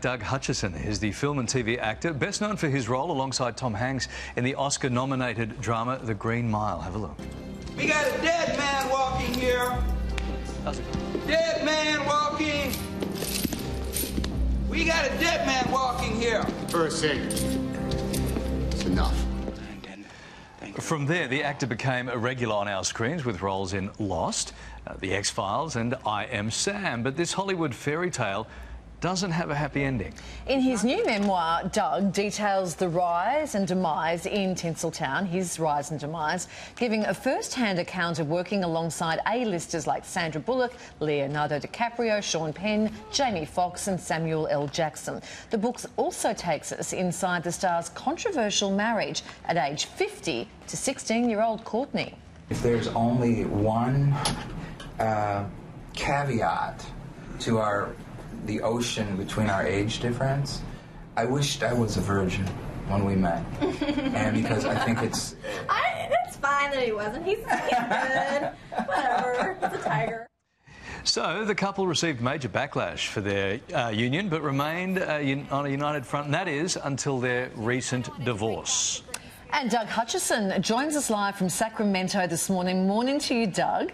Doug Hutchison is the film and TV actor, best known for his role alongside Tom Hanks in the Oscar nominated drama The Green Mile. Have a look. We got a dead man walking here. Dead man walking. We got a dead man walking here. For a second. It's enough. From there, the actor became a regular on our screens with roles in Lost, uh, The X Files, and I Am Sam. But this Hollywood fairy tale doesn't have a happy ending. In his new memoir, Doug details the rise and demise in Tinseltown, his rise and demise, giving a first hand account of working alongside A-listers like Sandra Bullock, Leonardo DiCaprio, Sean Penn, Jamie Foxx, and Samuel L. Jackson. The book also takes us inside the star's controversial marriage at age 50 to 16 year old Courtney. If there's only one uh, caveat to our the ocean between our age difference, I wished I was a virgin when we met, and because I think it's I, it's fine that he wasn't. He's, he's good. Whatever. He's a tiger. So the couple received major backlash for their uh, union, but remained uh, un- on a united front, and that is until their recent divorce. And Doug Hutchison joins us live from Sacramento this morning. Morning to you, Doug.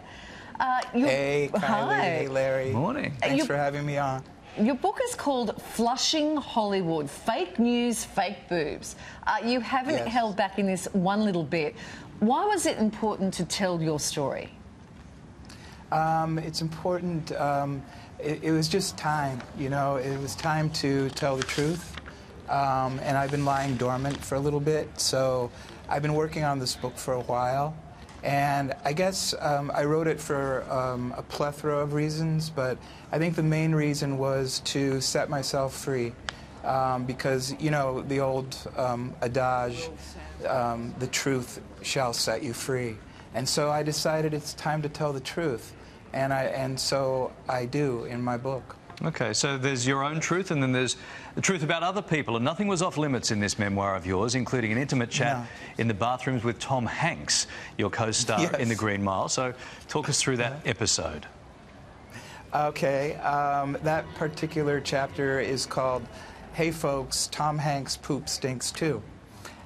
Uh, Hey, Kylie. Hi. Hey, Larry. Morning. Thanks You- for having me on. Your book is called Flushing Hollywood Fake News, Fake Boobs. Uh, you haven't Yes. held back in this one little bit. Why was it important to tell your story? Um, it's important. Um, it, it was just time, you know. It was time to tell the truth, um, and I've been lying dormant for a little bit. So I've been working on this book for a while, and I guess um, I wrote it for um, a plethora of reasons, but I think the main reason was to set myself free. Um, because you know the old um, adage, um, "The truth shall set you free," and so I decided it's time to tell the truth, and I and so I do in my book. Okay, so there's your own truth, and then there's the truth about other people, and nothing was off limits in this memoir of yours, including an intimate chat No. in the bathrooms with Tom Hanks, your co-star Yes. in The Green Mile. So, talk us through that episode. Okay, um, that particular chapter is called "Hey Folks, Tom Hanks Poop Stinks Too."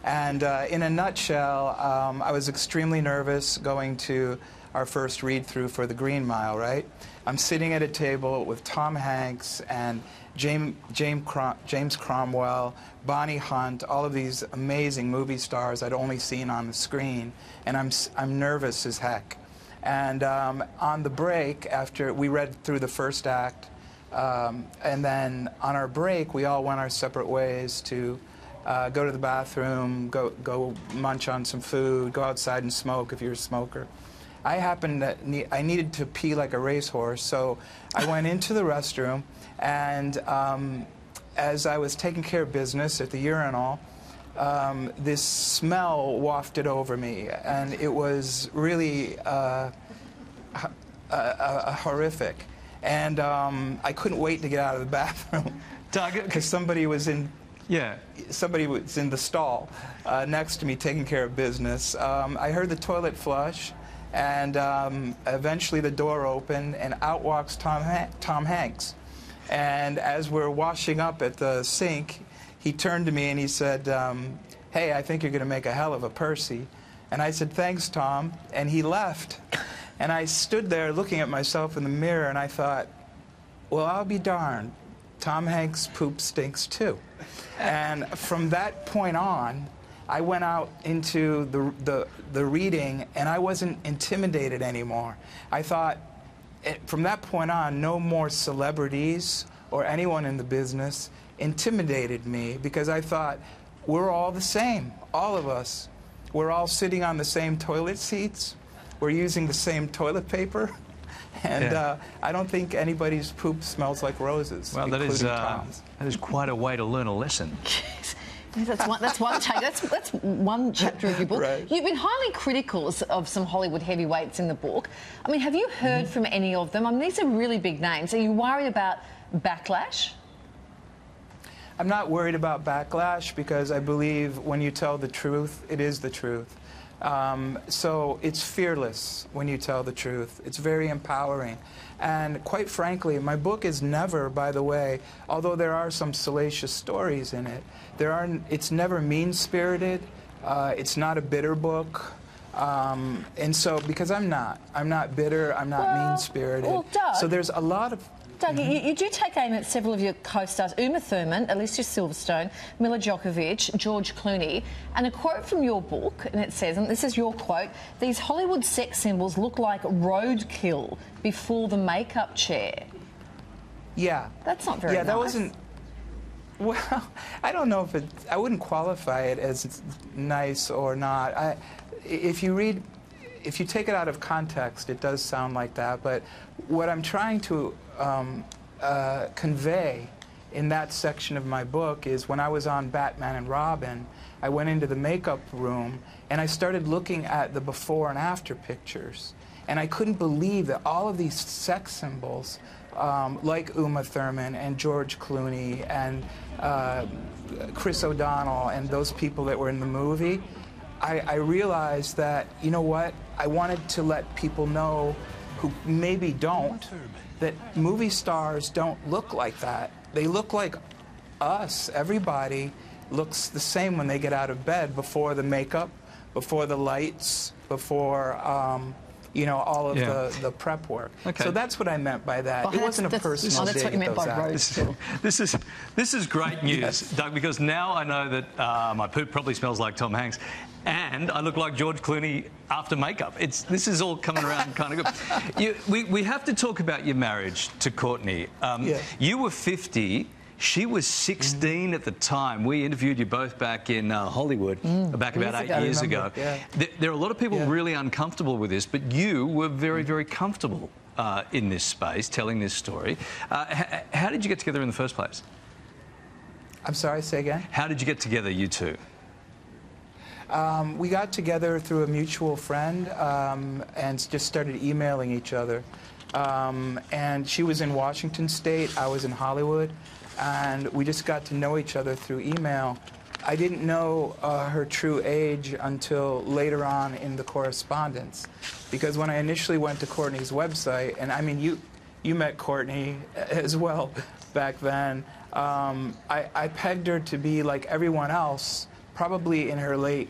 And uh, in a nutshell, um, I was extremely nervous going to our first read through for The Green Mile, right? I'm sitting at a table with Tom Hanks and James, James, Crom- James Cromwell, Bonnie Hunt, all of these amazing movie stars I'd only seen on the screen, and I'm, I'm nervous as heck. And um, on the break, after we read through the first act, um, and then on our break, we all went our separate ways to uh, go to the bathroom, go, go munch on some food, go outside and smoke if you're a smoker. I happened to need, I needed to pee like a racehorse, so I went into the restroom, and um, as I was taking care of business at the urinal, um, this smell wafted over me, and it was really uh, uh, uh, horrific. And um, I couldn't wait to get out of the bathroom Doug, because somebody was in yeah, somebody was in the stall uh, next to me taking care of business. Um, I heard the toilet flush, and um, eventually the door opened, and out walks Tom, Tom Hanks. And as we're washing up at the sink, he turned to me and he said, um, Hey, I think you're going to make a hell of a Percy. And I said, Thanks, Tom. And he left. And I stood there looking at myself in the mirror, and I thought, well, I'll be darned. Tom Hanks' poop stinks too. And from that point on, I went out into the, the, the reading and I wasn't intimidated anymore. I thought, eh, from that point on, no more celebrities or anyone in the business intimidated me because I thought, we're all the same, all of us. We're all sitting on the same toilet seats. We're using the same toilet paper. And Yeah. uh, I don't think anybody's poop smells like roses, well, that is, uh, that is quite a way to learn a lesson. That's one, that's one take. That's, that's one chapter of your book. Right. You've been highly critical of some Hollywood heavyweights in the book. I mean, have you heard mm-hmm. from any of them? I mean, these are really big names. Are you worried about backlash? I'm not worried about backlash because I believe when you tell the truth, it is the truth. Um, so it's fearless when you tell the truth. It's very empowering. And quite frankly, my book is never, by the way, although there are some salacious stories in it, there are, it's never mean spirited. Uh, it's not a bitter book. Um, and so, because I'm not, I'm not bitter, I'm not Well, mean spirited. well, so there's a lot of Doug, Mm-hmm. you, you do take aim at several of your co-stars, Uma Thurman, Alicia Silverstone, Milla Jovovich, George Clooney, and a quote from your book, and it says, and this is your quote, these Hollywood sex symbols look like roadkill before the makeup chair. Yeah. That's not very Yeah, that nice. wasn't. Well, I don't know if it. I wouldn't qualify it as nice or not. I, if you read, if you take it out of context, it does sound like that. But what I'm trying to um, uh, convey in that section of my book is when I was on Batman and Robin, I went into the makeup room and I started looking at the before and after pictures. And I couldn't believe that all of these sex symbols, um, like Uma Thurman and George Clooney and uh, Chris O'Donnell and those people that were in the movie, I, I realized that, you know what, I wanted to let people know who maybe don't, that movie stars don't look like that. They look like us. Everybody looks the same when they get out of bed before the makeup, before the lights, before. Um, you know all of Yeah. the, the prep work. Okay. So that's what I meant by that. Oh, it wasn't a that's- personal oh, that's what you meant by actors. road. This is this is great news, Yes. Doug, because now I know that uh, my poop probably smells like Tom Hanks, and I look like George Clooney after makeup. It's this is all coming around kind of good. You, we we have to talk about your marriage to Courtney. Um, Yeah. You were 50. She was 16 at the time. We interviewed you both back in uh, Hollywood, back about Years eight ago. Years ago. yeah. There, there are a lot of people Yeah. really uncomfortable with this, but you were very, very comfortable uh, in this space, telling this story. Uh, h- how did you get together in the first place? I'm sorry, say again? How did you get together, you two? Um, we got together through a mutual friend um, and just started emailing each other. Um, and she was in Washington State, I was in Hollywood, and we just got to know each other through email. I didn't know uh, her true age until later on in the correspondence, because when I initially went to Courtney's website, and I mean, you, you met Courtney as well back then, um, I, I pegged her to be like everyone else, probably in her late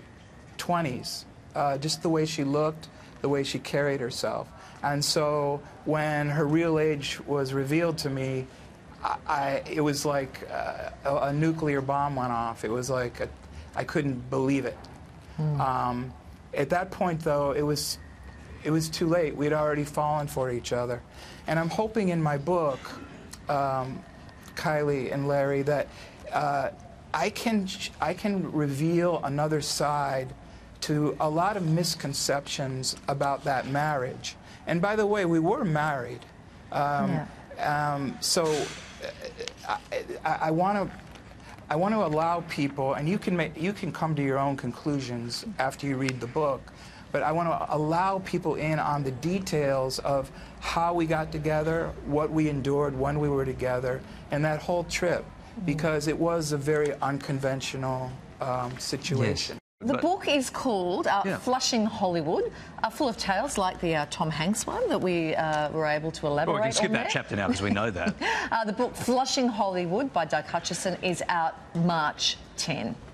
20s, uh, just the way she looked, the way she carried herself. And so when her real age was revealed to me, I, I, it was like uh, a, a nuclear bomb went off. It was like a, I couldn't believe it. Um, at that point, though, it was it was too late. We'd already fallen for each other, and I'm hoping in my book, um, Kylie and Larry, that uh, I can I can reveal another side to a lot of misconceptions about that marriage. And by the way, we were married. Um, um, so uh, I, I, I want to. I want to allow people, and you can make, you can come to your own conclusions after you read the book, but I want to allow people in on the details of how we got together, what we endured when we were together, and that whole trip, because it was a very unconventional um, situation. The But- book is called uh, Yeah. Flushing Hollywood, uh, full of tales like the uh, Tom Hanks one that we uh, were able to elaborate Well, we can skip that there. chapter now because we know that. Uh, the book Flushing Hollywood by Doug Hutchison is out March 10.